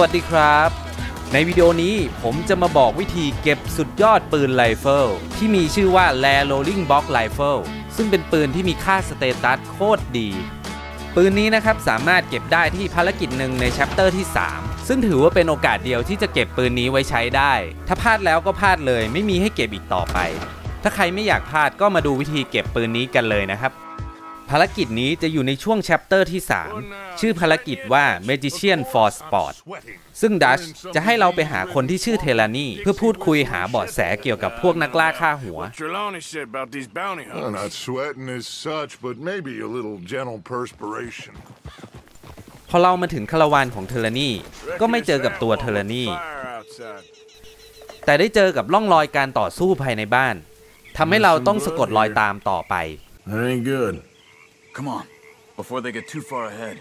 สวัสดีครับ ในวิดีโอนี้ผมจะมาบอกวิธีเก็บสุดยอดปืนไรเฟิลที่มีชื่อว่า Rare Rolling Block Rifle ซึ่งเป็นปืนที่มีค่า status โคตรดี ปืนนี้นะครับสามารถเก็บได้ที่ภารกิจหนึ่งใน chapter ที่ 3 ซึ่งถือว่าเป็นโอกาสเดียวที่จะเก็บปืนนี้ไว้ใช้ได้ ถ้าพลาดแล้วก็พลาดเลย ไม่มีให้เก็บอีกต่อไป ถ้าใครไม่อยากพลาดก็มาดูวิธีเก็บปืนนี้กันเลยนะครับ ภารกิจนี้จะอยู่ในช่วง chapter ที่ 3 ชื่อภารกิจว่า Magician for Sport ซึ่งดัชจะให้เราไปหาคนที่ชื่อเทลานี่ เพื่อพูดคุยหาเบาะแสเกี่ยวกับพวกนักล่าฆ่าหัว Trelawney said about these bounty Well, hunters. not sweating as such, but maybe a little gentle perspiration. พอเรามาถึงคาราวานของเทเลนี่ ก็ไม่เจอกับตัวเทเลนี่ Fire outside. แต่ได้เจอกับร่องรอยการต่อสู้ภายในบ้านทำให้เราต้องสะกดรอยตามต่อไป That ain't good. Come on, before they get too far ahead.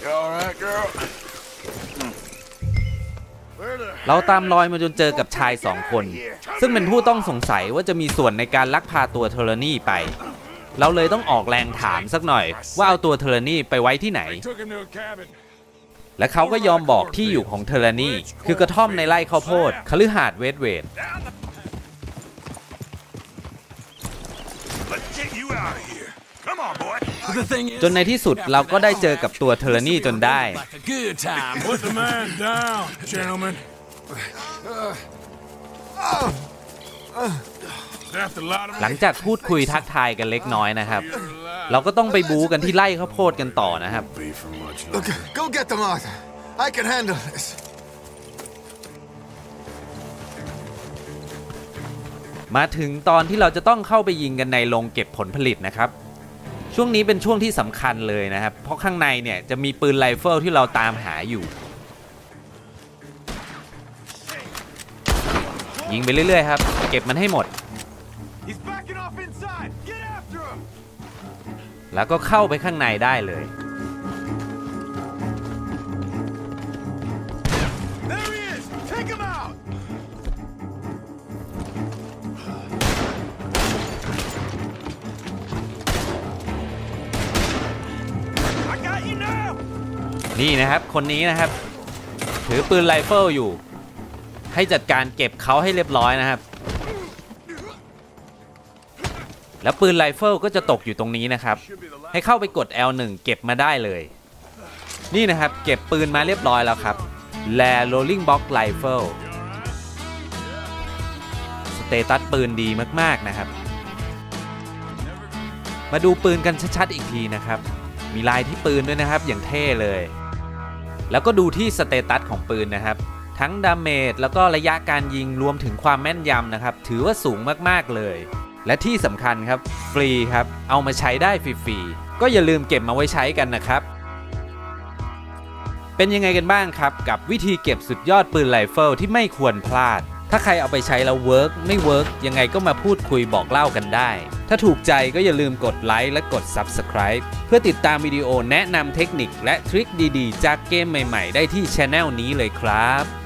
You all right, girl? เราตามรอยมาจนเจอกับชายสองคน ซึ่งเป็นผู้ต้องสงสัยว่าจะมีส่วนในการลักพาตัวเทเลนี่ไป เราเลยต้องออกแรงถามสักหน่อยว่าเอาตัวเทเลนี่ไปไว้ที่ไหน และเขาก็ยอมบอกที่อยู่ของเทเลนี่ คือกระท่อมในไร่ข้าวโพดคฤหาสน์เวสเวดจนในที่สุดเราก็ได้เจอกับตัวเทเลนี่จนได้ หลังจากพูดคุยทักทายกันเล็กน้อยนะครับ เราก็ต้องไปบู๊กันที่ไร่ข้าวโพดกันต่อนะครับ Be for much Look, longer. go get them, Arthur. I can handle this. มาถึงตอนที่เราจะต้องเข้าไปยิงกันในโรงเก็บผลผลิตนะครับ ช่วงนี้เป็นช่วงที่สำคัญเลยนะครับ เพราะข้างในเนี่ยจะมีปืนไรเฟิลที่เราตามหาอยู่ ยิงไปเรื่อยๆครับ เก็บมันให้หมด แล้วก็เข้าไปข้างในได้เลย There he is. Take him out. I got you now. นี่นะครับคนนี้นะครับ ถือปืนไรเฟิลอยู่ ให้จัดการเก็บเขาให้เรียบร้อยนะครับ แล้วปืนไรเฟิลก็จะตกอยู่ตรงนี้นะครับ ให้เข้าไปกด L1 เก็บมาได้เลย นี่นะครับเก็บปืนมาเรียบร้อยแล้วครับแล Rolling Box Rifle status ปืนดีมาก ๆ นะครับ มาดูปืนกันชัด ๆ อีกทีนะครับ มีลายที่ปืนด้วยนะครับอย่างเท่เลย แล้วก็ดูที่ status ของปืนนะครับ ทั้ง damage แล้วก็ระยะการยิงรวมถึงความแม่นยำนะครับ ถือว่าสูงมาก ๆ เลย และที่สำคัญครับ ฟรีครับ เอามาใช้ได้ฟรีๆ ก็อย่าลืมเก็บมาไว้ใช้กันนะครับ เป็นยังไงกันบ้างครับ กับวิธีเก็บสุดยอดปืนไรเฟิลที่ไม่ควรพลาด ถ้าใครเอาไปใช้แล้ว work ไม่ work ยังไงก็มาพูดคุยบอกเล่ากันได้ ถ้าถูกใจก็อย่าลืมกดไลค์และกด Subscribe เพื่อติดตามวิดีโอแนะนำเทคนิคและทริคดีๆ จากเกมใหม่ ๆ ได้ที่ช anel นี้เลยครับ